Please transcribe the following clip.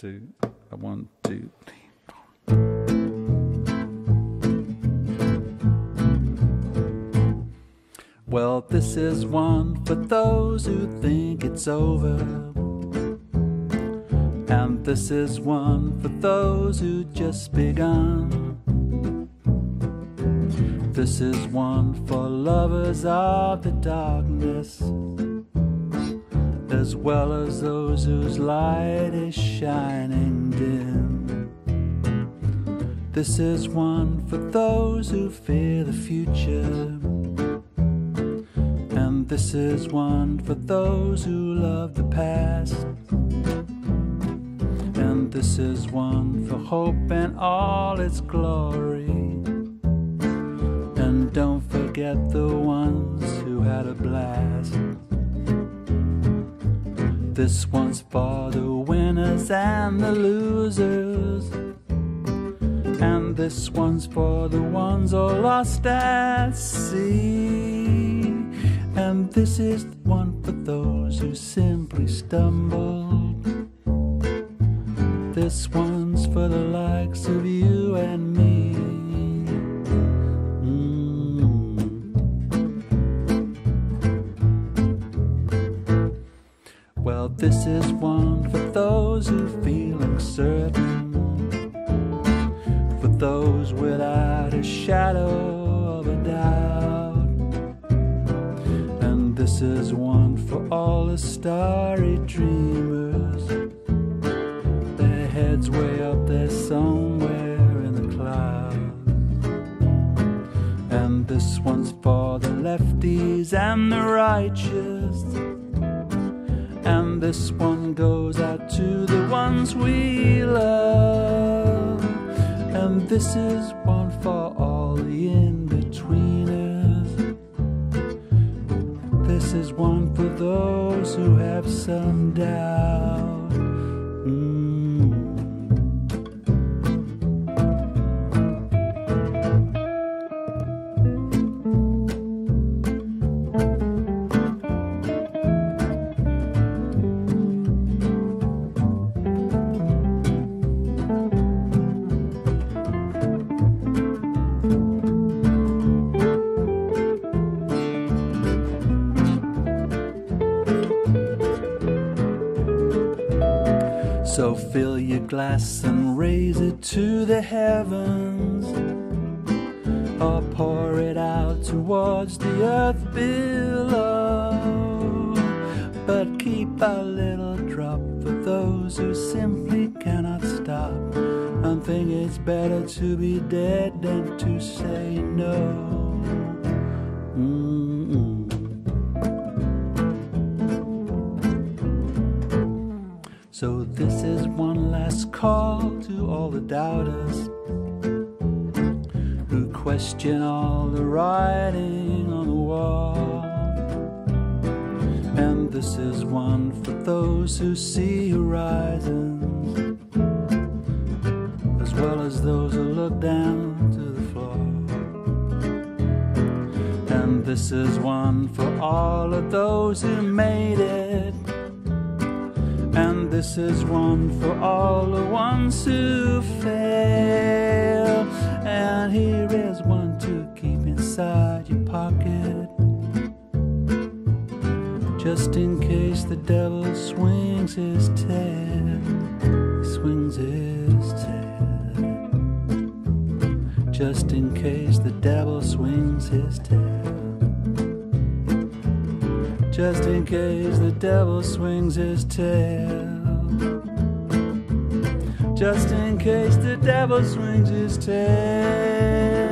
two, one, two. Well, this is one for those who think it's over. And this is one for those who just begun. This is one for lovers of the darkness, as well as those whose light is shining dim. This is one for those who fear the future. And this is one for those who love the past. And this is one for hope and all its glory. And don't forget the ones who had a blast. This one's for the winners and the losers. And this one's for the ones all lost at sea. And this is one for those who simply stumbled. This one's for the likes of you and me. This is one for those who feel uncertain, for those without a shadow of a doubt. And this is one for all the starry dreamers. Their heads way up there somewhere in the clouds. And this one's for the lefties and the righteous. And this one goes out to the ones we love. And this is one for all the in betweeners. This is one for those who have some doubt. So fill your glass and raise it to the heavens, or pour it out towards the earth below. But keep a little drop for those who simply cannot stop and think it's better to be dead than to say no. Mm-mm. So this is one last call to all the doubters who question all the writing on the wall. And this is one for those who see horizons, as well as those who look down to the floor. And this is one for all of those who made it. And this is one for all the ones who fail. And here is one to keep inside your pocket. Just in case the devil swings his tail. Swings his tail. Just in case the devil swings his tail. Just in case the devil swings his tail. Just in case the devil swings his tail.